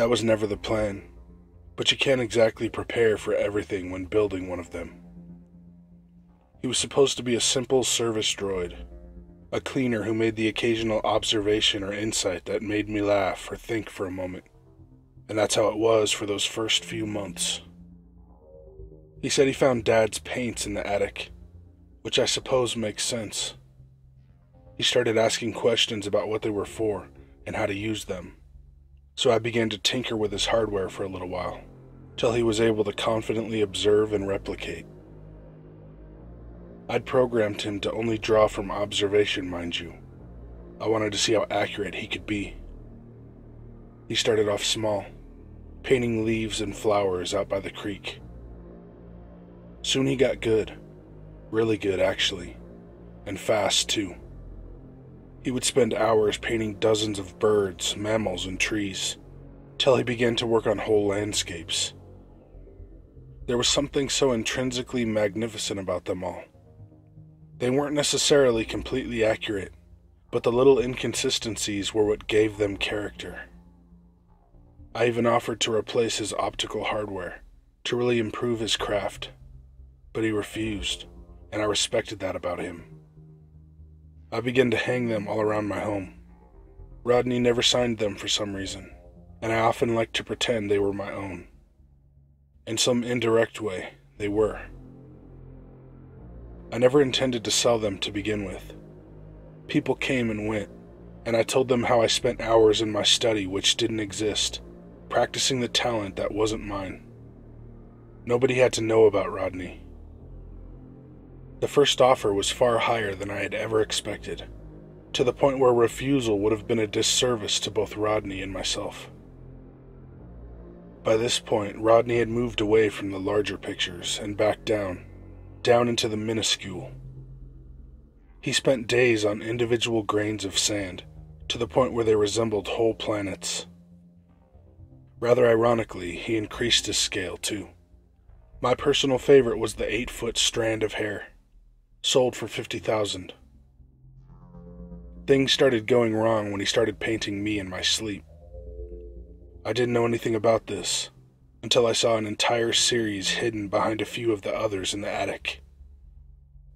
That was never the plan, but you can't exactly prepare for everything when building one of them. He was supposed to be a simple service droid, a cleaner who made the occasional observation or insight that made me laugh or think for a moment. And that's how it was for those first few months. He said he found Dad's paints in the attic, which I suppose makes sense. He started asking questions about what they were for and how to use them. So I began to tinker with his hardware for a little while, till he was able to confidently observe and replicate. I'd programmed him to only draw from observation, mind you. I wanted to see how accurate he could be. He started off small, painting leaves and flowers out by the creek. Soon he got good, really good actually, and fast too. He would spend hours painting dozens of birds, mammals, and trees, till he began to work on whole landscapes. There was something so intrinsically magnificent about them all. They weren't necessarily completely accurate, but the little inconsistencies were what gave them character. I even offered to replace his optical hardware to really improve his craft, but he refused, and I respected that about him. I began to hang them all around my home. Rodney never signed them for some reason, and I often liked to pretend they were my own. In some indirect way, they were. I never intended to sell them to begin with. People came and went, and I told them how I spent hours in my study which didn't exist, practicing the talent that wasn't mine. Nobody had to know about Rodney. The first offer was far higher than I had ever expected, to the point where refusal would have been a disservice to both Rodney and myself. By this point, Rodney had moved away from the larger pictures and back down, down into the minuscule. He spent days on individual grains of sand, to the point where they resembled whole planets. Rather ironically, he increased his scale too. My personal favorite was the eight foot strand of hair sold for 50,000. Things started going wrong when he started painting me in my sleep. I didn't know anything about this until I saw an entire series hidden behind a few of the others in the attic.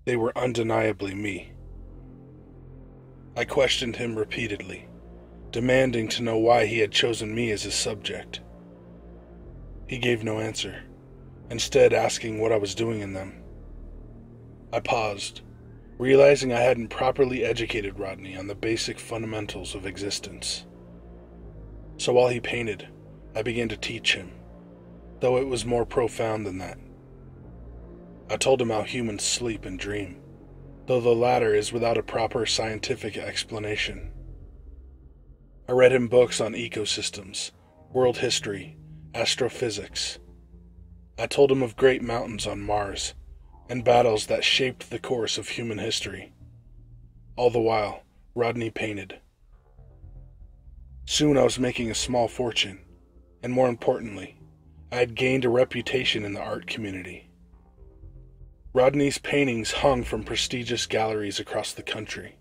They were undeniably me. I questioned him repeatedly, demanding to know why he had chosen me as his subject. He gave no answer, instead, asking what I was doing in them. I paused, realizing I hadn't properly educated Rodney on the basic fundamentals of existence. So while he painted, I began to teach him, though it was more profound than that. I told him how humans sleep and dream, though the latter is without a proper scientific explanation. I read him books on ecosystems, world history, astrophysics. I told him of great mountains on Mars and battles that shaped the course of human history. All the while, Rodney painted. Soon I was making a small fortune, and more importantly, I had gained a reputation in the art community. Rodney's paintings hung from prestigious galleries across the country,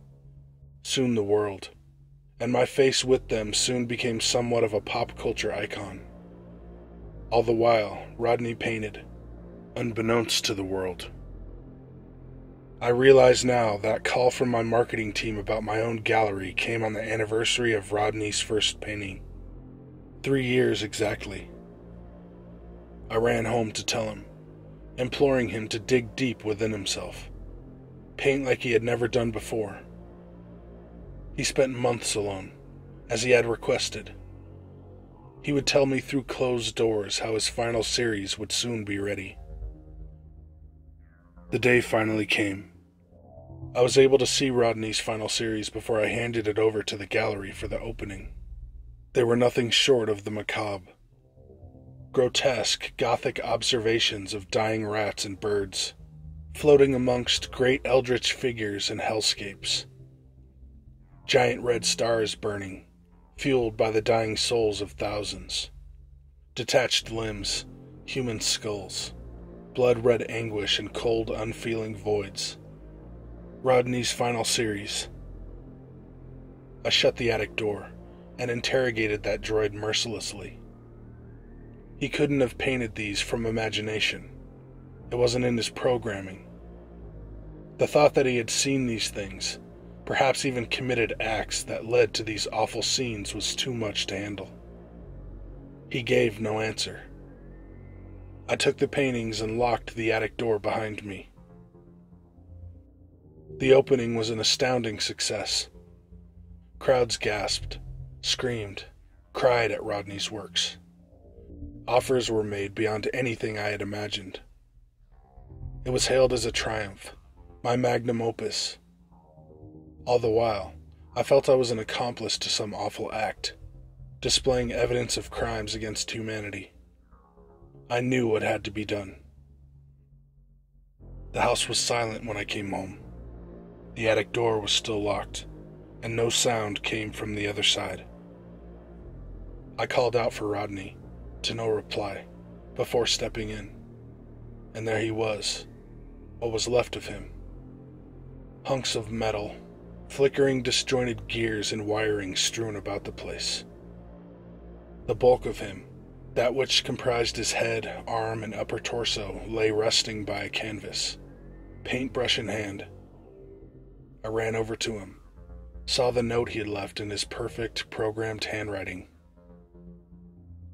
soon the world, and my face with them soon became somewhat of a pop culture icon. All the while, Rodney painted unbeknownst to the world. I realize now that call from my marketing team about my own gallery came on the anniversary of Rodney's first painting. Three years exactly. I ran home to tell him, imploring him to dig deep within himself, paint like he had never done before. He spent months alone, as he had requested. He would tell me through closed doors how his final series would soon be ready. The day finally came. I was able to see Rodney's final series before I handed it over to the gallery for the opening. They were nothing short of the macabre. Grotesque, gothic observations of dying rats and birds, floating amongst great eldritch figures and hellscapes. Giant red stars burning, fueled by the dying souls of thousands. Detached limbs, human skulls blood red anguish and cold, unfeeling voids. Rodney's final series. I shut the attic door and interrogated that droid mercilessly, He couldn't have painted these from imagination. It wasn't in his programming. The thought that he had seen these things, perhaps even committed acts that led to these awful scenes, was too much to handle. He gave no answer. I took the paintings and locked the attic door behind me. The opening was an astounding success. Crowds gasped, screamed, cried at Rodney's works. Offers were made beyond anything I had imagined. It was hailed as a triumph, my magnum opus. All the while, I felt I was an accomplice to some awful act, displaying evidence of crimes against humanity. I knew what had to be done. The house was silent when I came home. The attic door was still locked, and no sound came from the other side. I called out for Rodney, to no reply, before stepping in. And there he was, what was left of him. Hunks of metal, flickering disjointed gears and wiring strewn about the place. The bulk of him, that which comprised his head, arm, and upper torso, lay resting by a canvas, paintbrush in hand, I ran over to him, saw the note he had left in his perfect, programmed handwriting.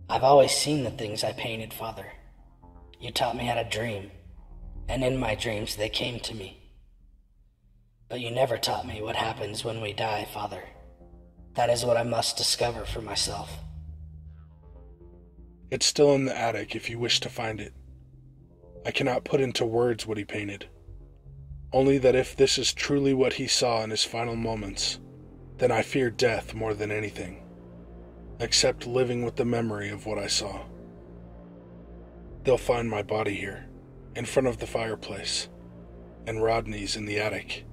I've always seen the things I painted, Father. You taught me how to dream, and in my dreams they came to me. But you never taught me what happens when we die, Father. That is what I must discover for myself. It's still in the attic if you wish to find it. I cannot put into words what he painted only that if this is truly what he saw in his final moments, then I fear death more than anything, except living with the memory of what I saw. They'll find my body here, in front of the fireplace, and Rodney's in the attic.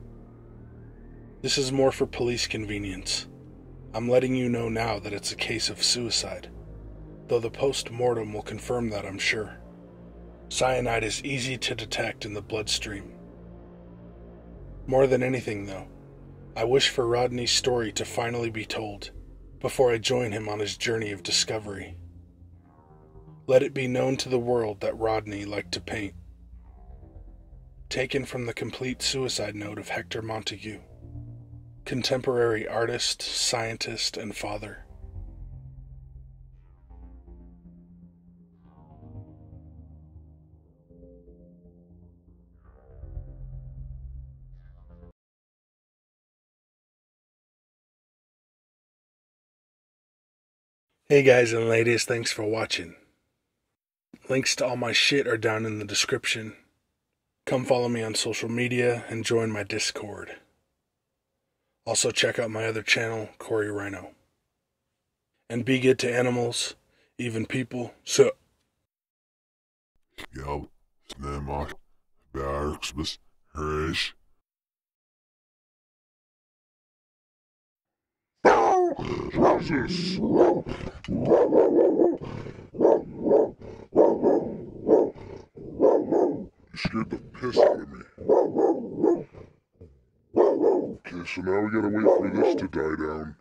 This is more for police convenience. I'm letting you know now that it's a case of suicide, though the post mortem will confirm that, I'm sure. Cyanide is easy to detect in the bloodstream more than anything, though, I wish for Rodney's story to finally be told before I join him on his journey of discovery. Let it be known to the world that Rodney liked to paint. Taken from the complete suicide note of Hector Montague, contemporary artist, scientist, and father. Hey guys and ladies, thanks for watching. Links to all my shit are down in the description. Come follow me on social media and join my Discord. Also check out my other channel, Cory Ryno. And be good to animals, even people, so... Hörsch. Jesus! You scared the piss out of me. Okay, so now we gotta wait for this to die down.